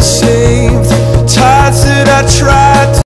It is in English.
saved. Tides that I tried.